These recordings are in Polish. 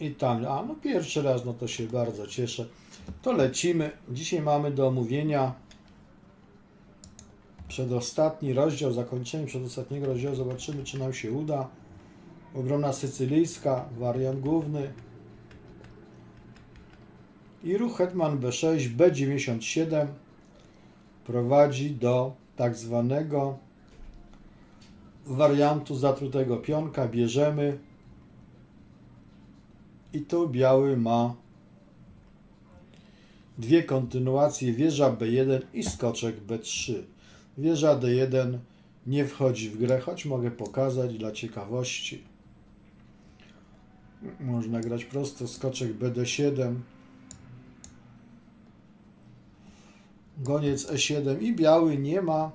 I tam, a no pierwszy raz, no to się bardzo cieszę. To lecimy. Dzisiaj mamy do omówienia przedostatni rozdział, zakończenie przedostatniego rozdziału. Zobaczymy, czy nam się uda. Obrona sycylijska, wariant główny. I ruch Hetman B6, B97 prowadzi do tak zwanego wariantu zatrutego pionka. Bierzemy i tu biały ma dwie kontynuacje, wieża B1 i skoczek B3. Wieża D1 nie wchodzi w grę, choć mogę pokazać dla ciekawości. Można grać prosto, skoczek BD7, goniec E7 i biały nie ma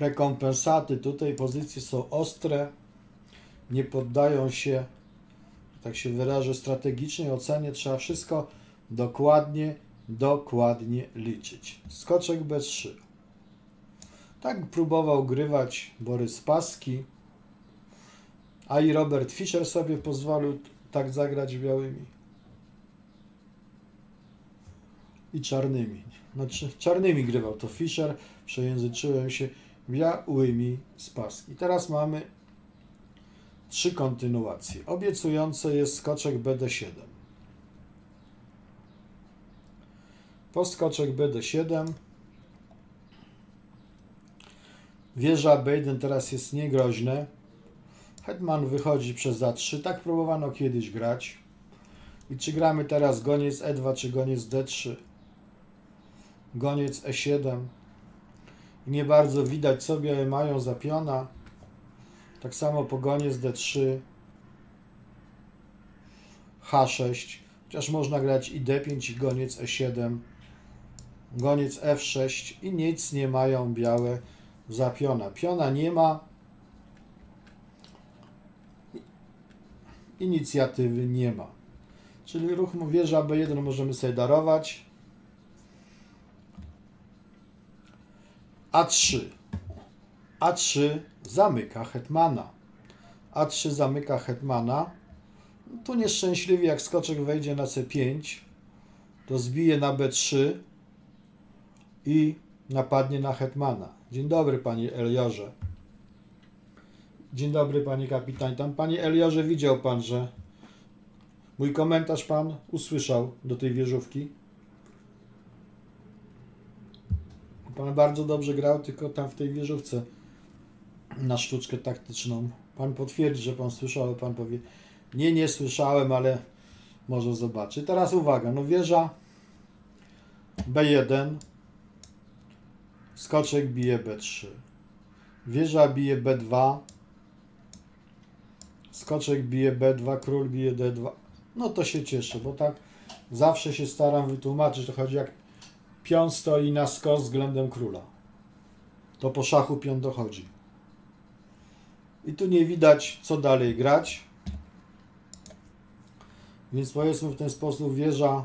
rekompensaty. Tutaj pozycje są ostre, nie poddają się, tak się wyrażę, strategicznej ocenie. Trzeba wszystko dokładnie, dokładnie liczyć. Skoczek B3. Tak próbował grywać Borys Paski, a i Robert Fischer sobie pozwolił tak zagrać białymi i czarnymi. Znaczy, czarnymi grywał to Fischer, przejęzyczyłem się białymi z Paski. Teraz mamy trzy kontynuacje. Obiecujące jest skoczek BD7. Po skoczek BD7 wieża B1 teraz jest niegroźne. Hetman wychodzi przez A3. Tak próbowano kiedyś grać. I czy gramy teraz goniec E2 czy goniec D3? Goniec E7. I nie bardzo widać co białe mają za piona. Tak samo po goniec D3. H6. Chociaż można grać i D5 i goniec E7. Goniec F6 i nic nie mają białe za piona. Piona nie ma. Inicjatywy nie ma. Czyli ruch wieża B1 możemy sobie darować. A3. A3 zamyka hetmana. A3 zamyka hetmana. Tu nieszczęśliwie jak skoczek wejdzie na C5, to zbije na B3 i napadnie na hetmana. Dzień dobry panie Eliorze. Dzień dobry panie kapitan. Tam panie Eliorze widział pan, że mój komentarz pan usłyszał do tej wieżówki. Pan bardzo dobrze grał, tylko tam w tej wieżówce na sztuczkę taktyczną. Pan potwierdzi, że pan słyszał, pan powie, nie, nie słyszałem, ale może zobaczy. Teraz uwaga, no wieża B1, skoczek bije B3, wieża bije B2, skoczek bije B2, król bije D2. No to się cieszę, bo tak zawsze się staram wytłumaczyć, to chodzi jak pion stoi na skos względem króla. To po szachu pion dochodzi. I tu nie widać, co dalej grać. Więc powiedzmy w ten sposób wieża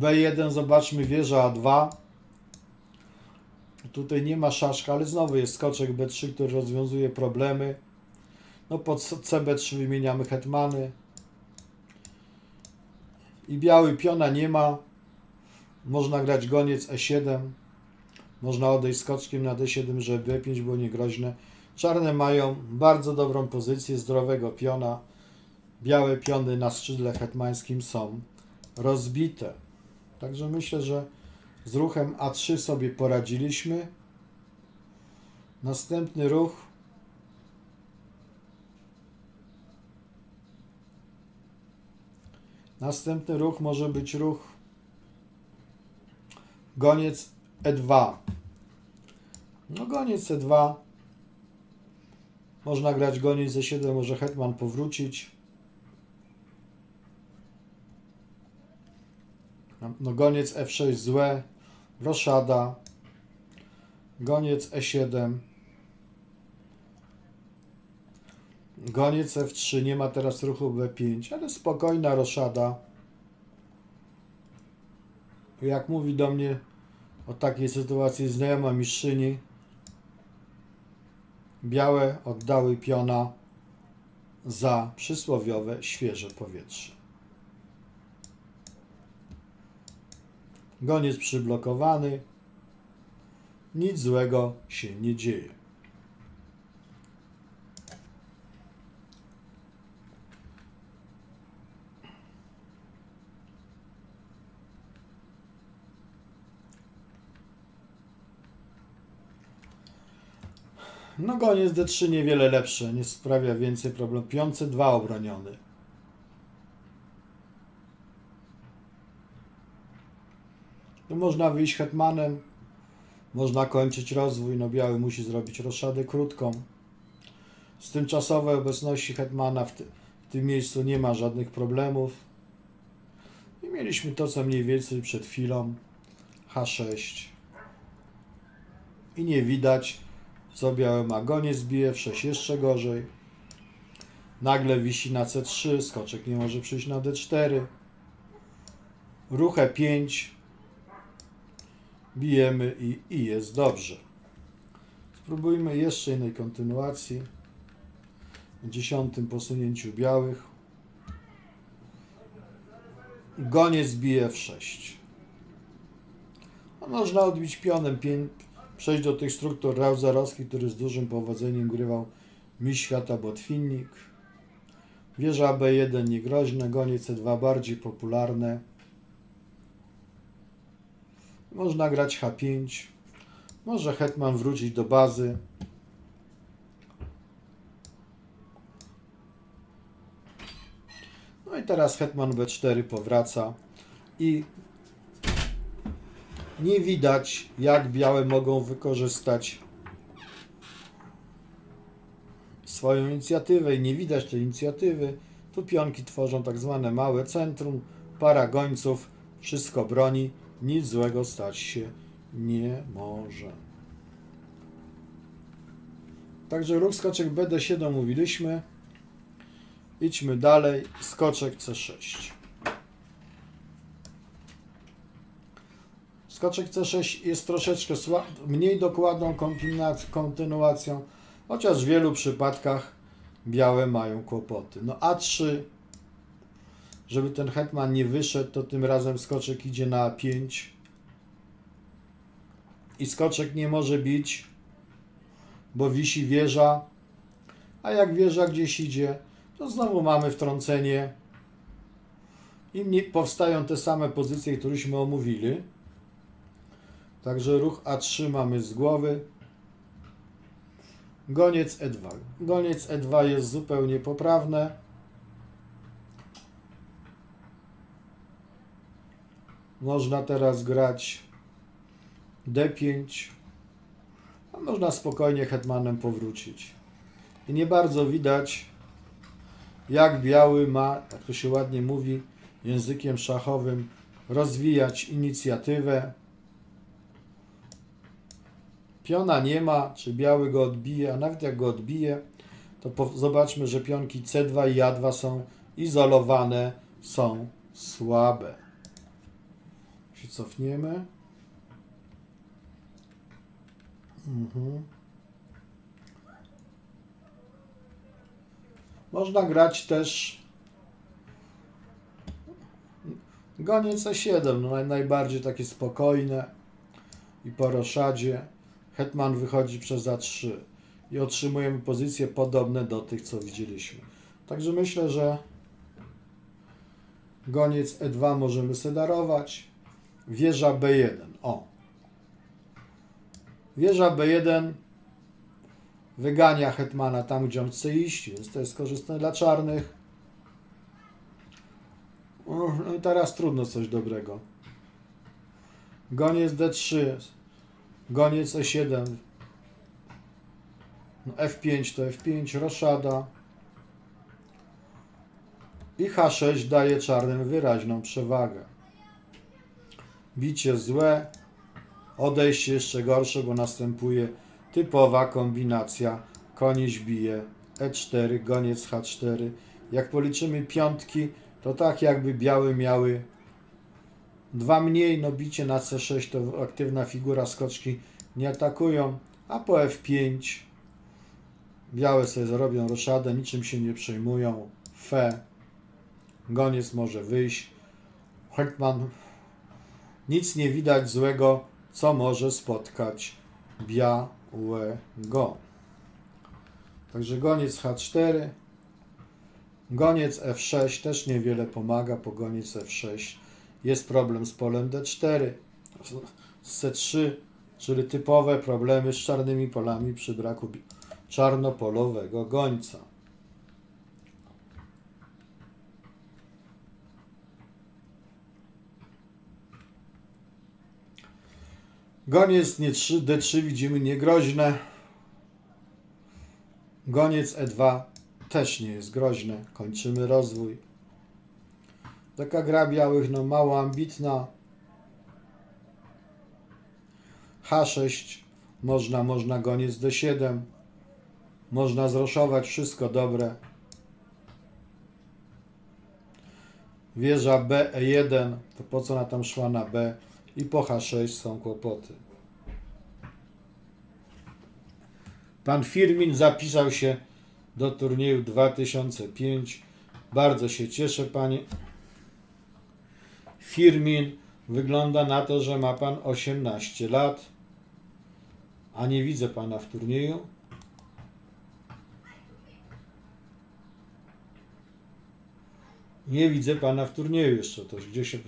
B1, zobaczmy wieża A2. Tutaj nie ma szaszka, ale znowu jest skoczek B3, który rozwiązuje problemy. No pod CB3 wymieniamy hetmany. I biały piona nie ma. Można grać goniec E7. Można odejść skoczkiem na D7, żeby B5 było niegroźne. Czarne mają bardzo dobrą pozycję zdrowego piona. Białe piony na skrzydle hetmańskim są rozbite. Także myślę, że z ruchem A3 sobie poradziliśmy. Następny ruch Następny ruch może być ruch goniec E2. No goniec E2. Można grać goniec E7, może hetman powrócić. No goniec F6 złe. Roszada. Goniec E7. Goniec F3, nie ma teraz ruchu B5, ale spokojna roszada. Jak mówi do mnie o takiej sytuacji znajoma mistrzyni, białe oddały piona za przysłowiowe świeże powietrze. Goniec przyblokowany. Nic złego się nie dzieje. No goniec D3 niewiele lepsze, nie sprawia więcej problemów. Piący 2 obroniony. Tu można wyjść hetmanem, można kończyć rozwój, no biały musi zrobić roszadę krótką. Z tymczasowej obecności hetmana w, w tym miejscu nie ma żadnych problemów. I mieliśmy to, co mniej więcej przed chwilą. H6. I nie widać, co białe ma. Goniec bije w 6 jeszcze gorzej. Nagle wisi na C3, skoczek nie może przyjść na D4. Ruch E5. Bijemy i, i jest dobrze. Spróbujmy jeszcze innej kontynuacji. W dziesiątym posunięciu białych. Goniec bije w 6. A można odbić pionem, pię- przejść do tych struktur Rauzerowski, który z dużym powodzeniem grywał mistrz świata Botwinnik. Wieża B1 niegroźne, goniec C2 bardziej popularne. Można grać H5. Może hetman wrócić do bazy. No i teraz hetman B4 powraca i nie widać, jak białe mogą wykorzystać swoją inicjatywę i nie widać tej inicjatywy. Tu pionki tworzą tak zwane małe centrum, para gońców, wszystko broni, nic złego stać się nie może. Także ruch skoczek BD7 mówiliśmy. Idźmy dalej. Skoczek C6. Skoczek C6 jest troszeczkę mniej dokładną kontynuacją, chociaż w wielu przypadkach białe mają kłopoty. No A3, żeby ten hetman nie wyszedł, to tym razem skoczek idzie na A5 i skoczek nie może bić, bo wisi wieża, a jak wieża gdzieś idzie, to znowu mamy wtrącenie i powstają te same pozycje, któreśmy omówili. Także ruch A3 mamy z głowy. Goniec E2. Goniec E2 jest zupełnie poprawne. Można teraz grać D5. A można spokojnie hetmanem powrócić. I nie bardzo widać, jak biały ma, jak to się ładnie mówi językiem szachowym, rozwijać inicjatywę. Piona nie ma, czy biały go odbije, a nawet jak go odbije, to zobaczmy, że pionki C2 i A2 są izolowane, są słabe. Się cofniemy. Mhm. Można grać też goniec E7, no naj- najbardziej takie spokojne i po roszadzie. Hetman wychodzi przez A3 i otrzymujemy pozycje podobne do tych, co widzieliśmy. Także myślę, że goniec E2 możemy sedarować. Wieża B1. O. Wieża B1 wygania hetmana tam, gdzie on chce iść, więc to jest korzystne dla czarnych. No i teraz trudno coś dobrego. Goniec D3, goniec E7, no F5 to F5, roszada i H6 daje czarnym wyraźną przewagę. Bicie złe, odejście jeszcze gorsze, bo następuje typowa kombinacja koniś bije E4, goniec H4. Jak policzymy piątki, to tak jakby białe miały dwa mniej, no bicie na C6 to aktywna figura skoczki nie atakują, a po F5 Białe sobie zrobią roszadę, niczym się nie przejmują. Fe. Goniec może wyjść. Hetman. Nic nie widać złego, co może spotkać białego. Także goniec H4. Goniec F6 też niewiele pomaga, po goniec F6 jest problem z polem D4. C3, czyli typowe problemy z czarnymi polami przy braku czarnopolowego gońca. Goniec nie 3, D3 widzimy niegroźne. Goniec E2 też nie jest groźny. Kończymy rozwój. Taka gra białych, no mało ambitna. H6 można, można goniec D7. Można zroszować, wszystko dobre. Wieża B, E1, to po co ona tam szła na B? I po H6 są kłopoty. Pan Firmin zapisał się do turnieju 2005. Bardzo się cieszę, panie. Firmin wygląda na to, że ma pan 18 lat, a nie widzę pana w turnieju. Nie widzę pana w turnieju jeszcze. To gdzie się,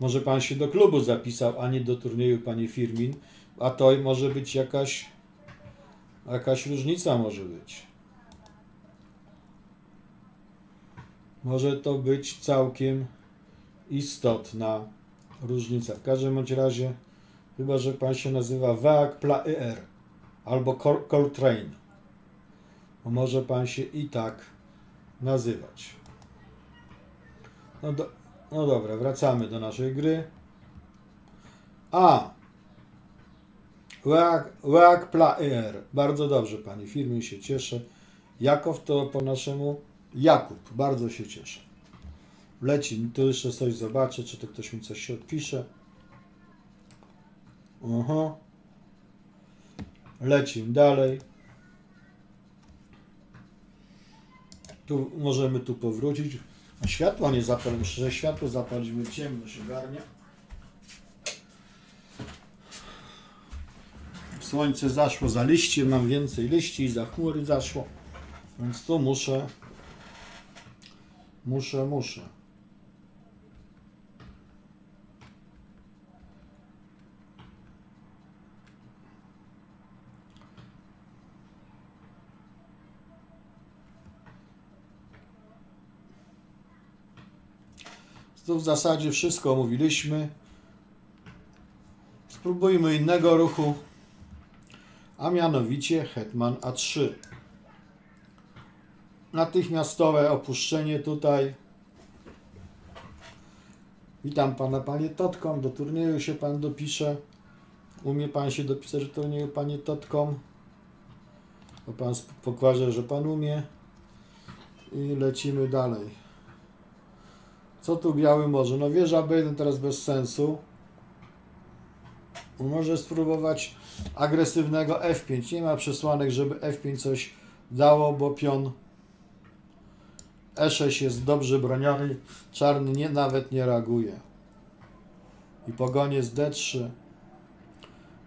może pan się do klubu zapisał, a nie do turnieju, panie Firmin. A to może być jakaś, jakaś różnica może być. Może to być całkiem istotna różnica. W każdym bądź razie, chyba że pan się nazywa Waak Plaer albo Col- Coltrane, bo może pan się i tak nazywać. No, do, no dobra, wracamy do naszej gry. A. Waak, Waak Plaer. Bardzo dobrze, pani firmy się cieszę. Jakow to po naszemu Jakub. Bardzo się cieszę. Leci, tu jeszcze coś zobaczę, czy to ktoś mi coś się odpisze. Aha. Lecimy dalej. Tu możemy tu powrócić. A światła nie zapalimy, że światło zapalimy ciemno się garnia. Słońce zaszło za liście, mam więcej liści i za chmury zaszło. Więc tu muszę, muszę, muszę. Tu w zasadzie wszystko omówiliśmy. Spróbujmy innego ruchu, a mianowicie Hetman A3. Natychmiastowe opuszczenie tutaj. Witam pana, panie Totkom. Do turnieju się pan dopisze. Umie pan się dopisać do turnieju, panie Totkom. Bo pan pokaże, że pan umie. I lecimy dalej. Co tu biały może? No wieża B1 teraz bez sensu. Może spróbować agresywnego F5. Nie ma przesłanek, żeby F5 coś dało, bo pion E6 jest dobrze broniony. Czarny nie, nawet nie reaguje. I pogoniec D3.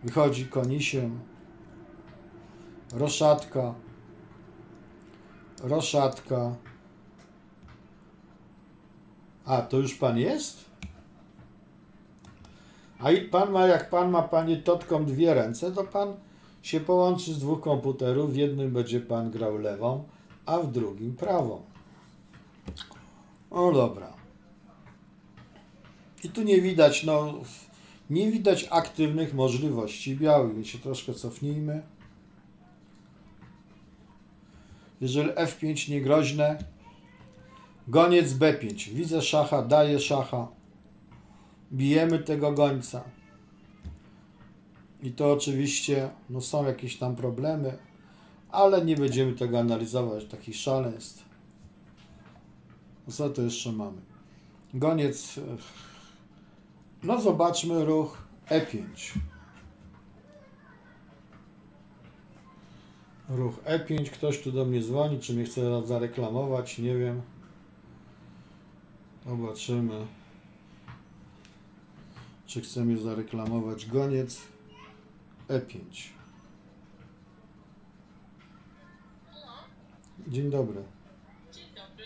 Wychodzi konisiem. Roszatka. Roszatka. A, to już pan jest? A i pan ma, jak pan ma panie Totką dwie ręce, to pan się połączy z dwóch komputerów. W jednym będzie pan grał lewą, a w drugim prawą. O dobra. I tu nie widać, no, nie widać aktywnych możliwości białych, więc się troszkę cofnijmy. Jeżeli F5 nie groźne, Goniec B5. Widzę szacha, daję szacha. Bijemy tego gońca. I to oczywiście no są jakieś tam problemy, ale nie będziemy tego analizować, takich szaleństw. Co tu jeszcze mamy? Goniec. No zobaczmy ruch E5. Ruch E5, ktoś tu do mnie dzwoni, czy mnie chce zareklamować, nie wiem. Zobaczymy. Czy chce mnie zareklamować goniec E5. Halo, Dzień dobry. dzień dobry.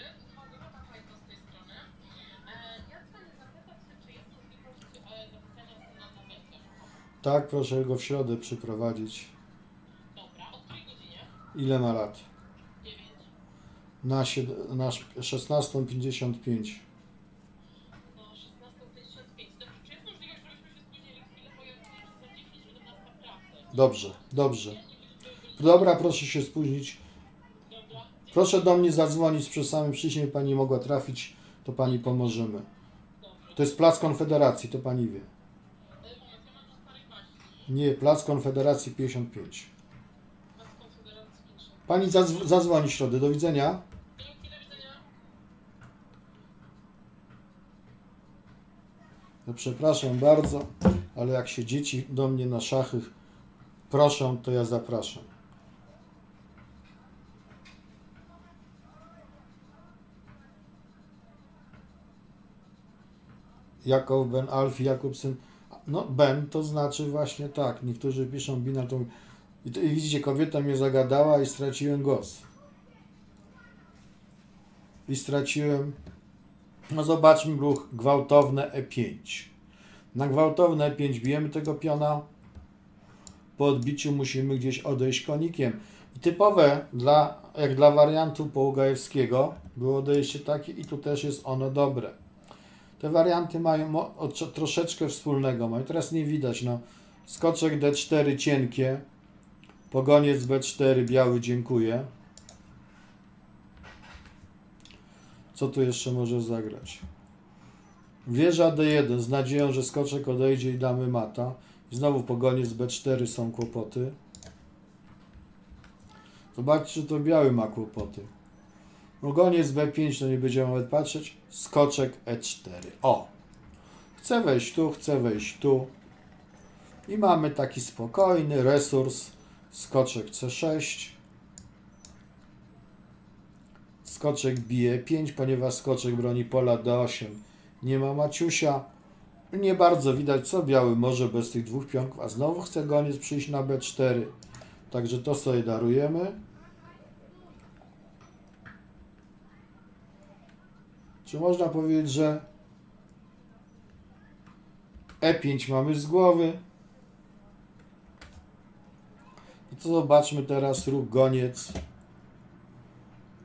Tak, proszę go w środę przyprowadzić. Dobra, o której godzinie? Ile ma lat? 9. Na, na 16.55. No, 16.55. Dobrze, czy jest możliwość, żebyśmy się spóźnili chwilę, bo ja rozumiem, że za 10 minut nas na pracę. Dobrze, dobrze. Dobra, proszę się spóźnić. Proszę do mnie zadzwonić przy samym przyjściu, pani mogła trafić, to pani pomożemy. To jest Plac Konfederacji, to pani wie. Nie, Plac Konfederacji 55. Was Konfederacji 50. Pani zadzw- zadzwoni w środę. Do widzenia. No, przepraszam bardzo, ale jak się dzieci do mnie na szachy proszą, to ja zapraszam. Jakob Ben Alfi Jakobsen. No, Ben to znaczy właśnie tak. Niektórzy piszą Bina to. I, to, I widzicie, kobieta mnie zagadała i straciłem głos. I straciłem. No zobaczmy ruch gwałtowne E5. Na gwałtowne E5 bijemy tego piona. Po odbiciu musimy gdzieś odejść konikiem. I typowe dla, jak dla wariantu poługajewskiego było odejście takie i tu też jest ono dobre. Te warianty mają troszeczkę wspólnego. Mają teraz nie widać. No, skoczek D4 cienkie. Pogoniec B4 biały dziękuję. Co tu jeszcze może zagrać? Wieża D1 z nadzieją, że skoczek odejdzie i damy mata. Znowu pogoniec B4 są kłopoty. Zobaczcie, to biały ma kłopoty. No goniec B5 to nie będziemy nawet patrzeć. Skoczek E4. O! Chcę wejść tu, chcę wejść tu. I mamy taki spokojny resurs. Skoczek C6. Skoczek bije 5, ponieważ skoczek broni pola D8. Nie ma Maciusia. Nie bardzo widać, co biały może bez tych dwóch pionków. A znowu chce goniec przyjść na B4. Także to sobie darujemy. Czy można powiedzieć, że E5 mamy z głowy? No to zobaczmy teraz ruch goniec.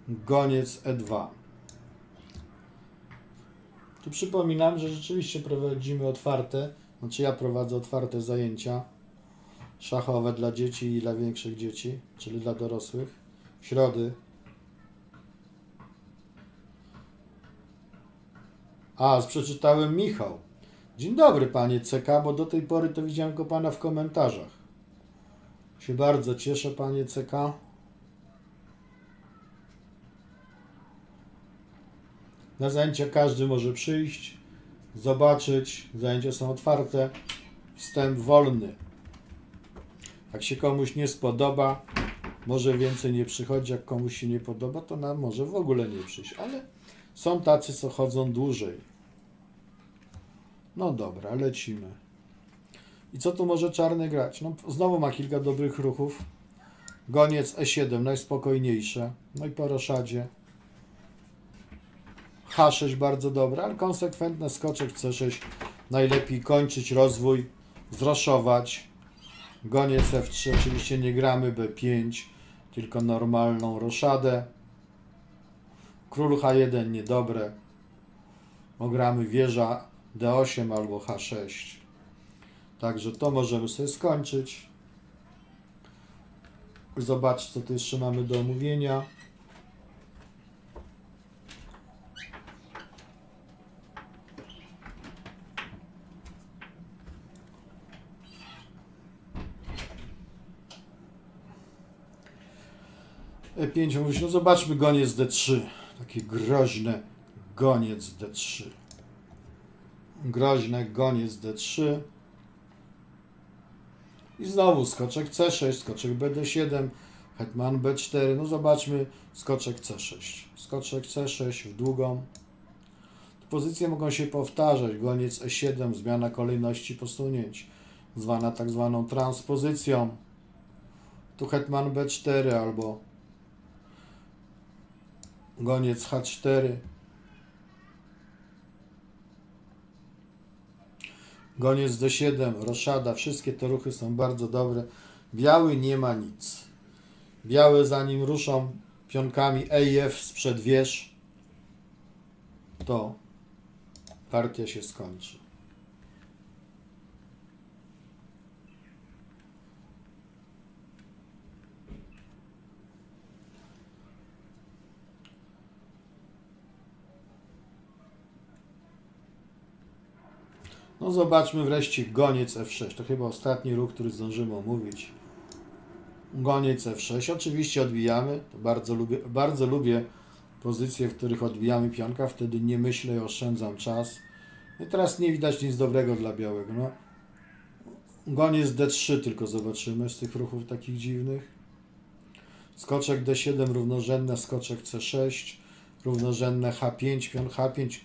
Goniec E2. Tu przypominam, że rzeczywiście prowadzimy otwarte, znaczy ja prowadzę otwarte zajęcia szachowe dla dzieci i dla większych dzieci, czyli dla dorosłych. W środy. A, przeczytałem Michał. Dzień dobry, panie CK, bo do tej pory to widziałem go pana w komentarzach. Się bardzo cieszę, panie CK. Na zajęcia każdy może przyjść, zobaczyć. Zajęcia są otwarte. Wstęp wolny. Jak się komuś nie spodoba, może więcej nie przychodzi. Jak komuś się nie podoba, to nam może w ogóle nie przyjść. Ale są tacy, co chodzą dłużej. No dobra, lecimy. I co tu może czarny grać? No, znowu ma kilka dobrych ruchów. Goniec E7, najspokojniejsze. No i po roszadzie. H6 bardzo dobre, ale konsekwentne skoczek C6 najlepiej kończyć rozwój, zroszować. Goniec F3 oczywiście nie gramy B5, tylko normalną roszadę. Król H1 niedobre. Ogramy wieża D8 albo H6. Także to możemy sobie skończyć. Zobacz, co tu jeszcze mamy do omówienia. E5 mówisz, no zobaczmy goniec D3. Takie groźne goniec D3. Groźne goniec D3. I znowu skoczek C6, skoczek BD7, Hetman B4, no zobaczmy skoczek C6. Skoczek C6 w długą. Pozycje mogą się powtarzać. Goniec E7, zmiana kolejności posunięć, zwana tak zwaną transpozycją. Tu hetman B4 albo goniec H4. Goniec D7, roszada, wszystkie te ruchy są bardzo dobre. Biały nie ma nic. Białe zanim ruszą pionkami E F sprzed wież, to partia się skończy. No zobaczmy wreszcie goniec F6. To chyba ostatni ruch, który zdążymy omówić. Goniec F6. Oczywiście odbijamy. Bardzo lubię, bardzo lubię pozycje, w których odbijamy pionka. Wtedy nie myślę i oszczędzam czas. I teraz nie widać nic dobrego dla białego. No. Goniec D3 tylko zobaczymy z tych ruchów takich dziwnych. Skoczek D7 równorzędne, skoczek C6 równorzędne H5, pion H5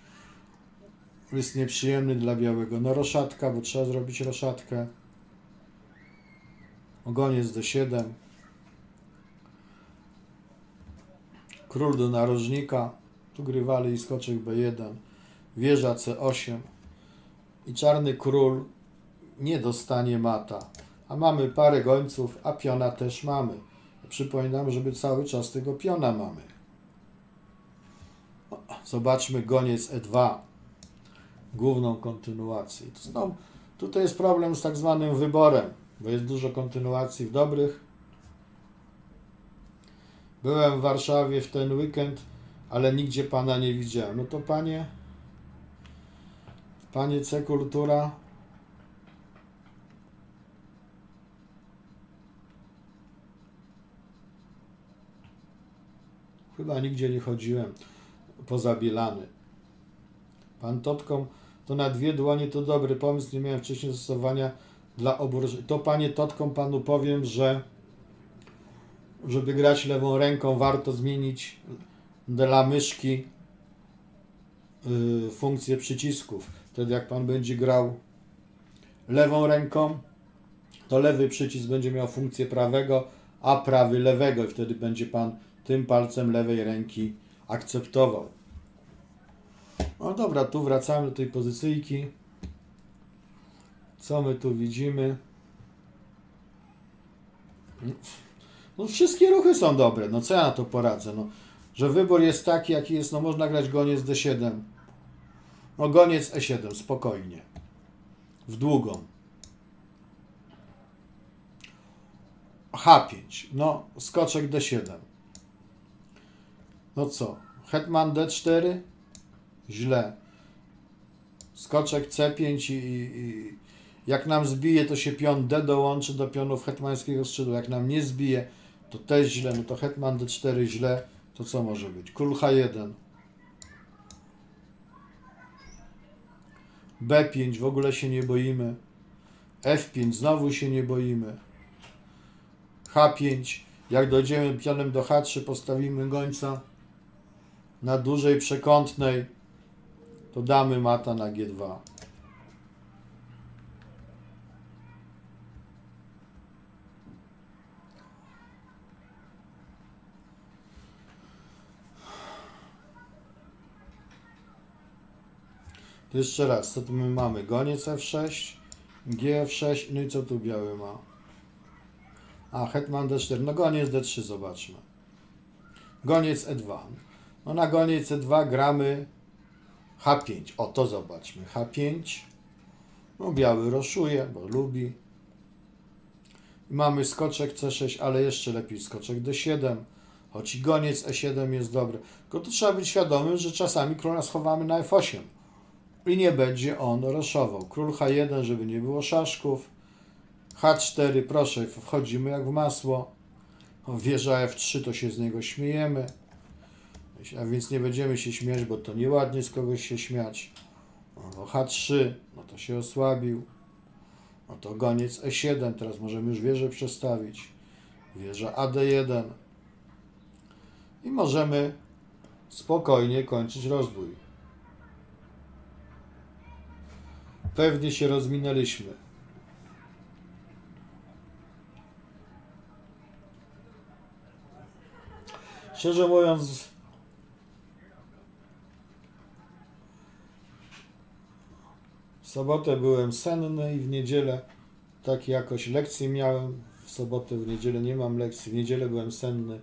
jest nieprzyjemny dla białego. No roszatka, bo trzeba zrobić roszatkę. Ogoniec D7. Król do narożnika. Tu grywali i skoczek B1. Wieża C8. I czarny król nie dostanie mata. A mamy parę gońców, a piona też mamy. Przypominam, żeby cały czas tego piona mamy. Zobaczmy goniec E2 główną kontynuację. Znowu, tutaj jest problem z tak zwanym wyborem, bo jest dużo kontynuacji w dobrych. Byłem w Warszawie w ten weekend, ale nigdzie pana nie widziałem. No to panie, panie C kultura. Chyba nigdzie nie chodziłem poza Bielany. Pan Totką to na dwie dłonie to dobry pomysł, nie miałem wcześniej zastosowania dla obu. To panie Totką panu powiem, że żeby grać lewą ręką warto zmienić dla myszki yy, funkcję przycisków. Wtedy jak pan będzie grał lewą ręką, to lewy przycisk będzie miał funkcję prawego, a prawy lewego i wtedy będzie pan tym palcem lewej ręki akceptował. No dobra, tu wracamy do tej pozycyjki. Co my tu widzimy? No wszystkie ruchy są dobre, no co ja na to poradzę? No, że wybór jest taki, jaki jest, no można grać goniec D7. No goniec E7, spokojnie. W długą. H5, no skoczek D7. No co? Hetman D4? Źle. Skoczek C5 i, i, jak nam zbije, to się pion D dołączy do pionów hetmańskiego skrzydła. Jak nam nie zbije, to też źle. No to hetman D4 źle. To co może być? Król H1. B5 w ogóle się nie boimy. F5 znowu się nie boimy. H5 jak dojdziemy pionem do H3 postawimy gońca na dużej przekątnej to damy mata na G2. To jeszcze raz, co tu my mamy? Goniec F6, GF6, no i co tu biały ma? A, Hetman D4, no goniec D3 zobaczmy. Goniec E2. No na goniec E2 gramy H5. O, to zobaczmy. H5. No, biały roszuje, bo lubi. Mamy skoczek C6, ale jeszcze lepiej skoczek D7. Choć i goniec E7 jest dobry. Tylko tu trzeba być świadomym, że czasami króla schowamy na F8. I nie będzie on roszował. Król H1, żeby nie było szaszków. H4, proszę, wchodzimy jak w masło. Wieża F3, to się z niego śmiejemy. A więc nie będziemy się śmiać, bo to nieładnie z kogoś się śmiać. No, H3, no to się osłabił. No to goniec E7, teraz możemy już wieżę przestawić. wieża AD1 i możemy spokojnie kończyć rozwój. Pewnie się rozminęliśmy. Szczerze mówiąc, sobotę byłem senny i w niedzielę tak jakoś lekcje miałem. W sobotę, w niedzielę nie mam lekcji. W niedzielę byłem senny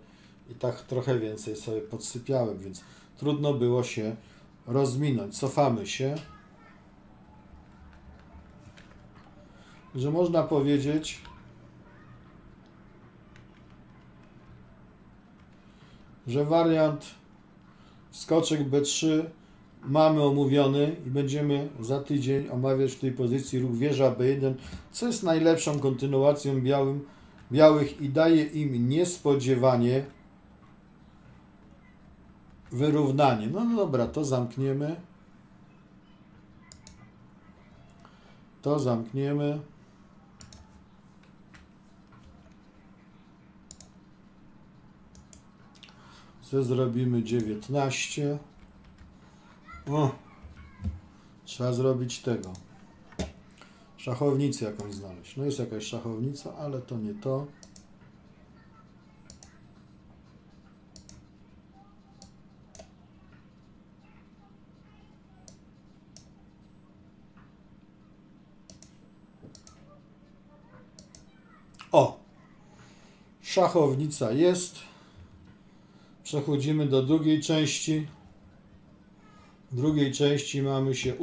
i tak trochę więcej sobie podsypiałem, więc trudno było się rozminąć. Cofamy się. Że można powiedzieć, że wariant skoczek B3 mamy omówiony i będziemy za tydzień omawiać w tej pozycji ruch wieża B1, co jest najlepszą kontynuacją białym, białych i daje im niespodziewanie wyrównanie. No dobra, to zamkniemy. To zamkniemy. Co zrobimy 19. O, trzeba zrobić tego. Szachownicę jakąś znaleźć. No jest jakaś szachownica, ale to nie to. O! Szachownica jest. Przechodzimy do drugiej części. W drugiej części mamy się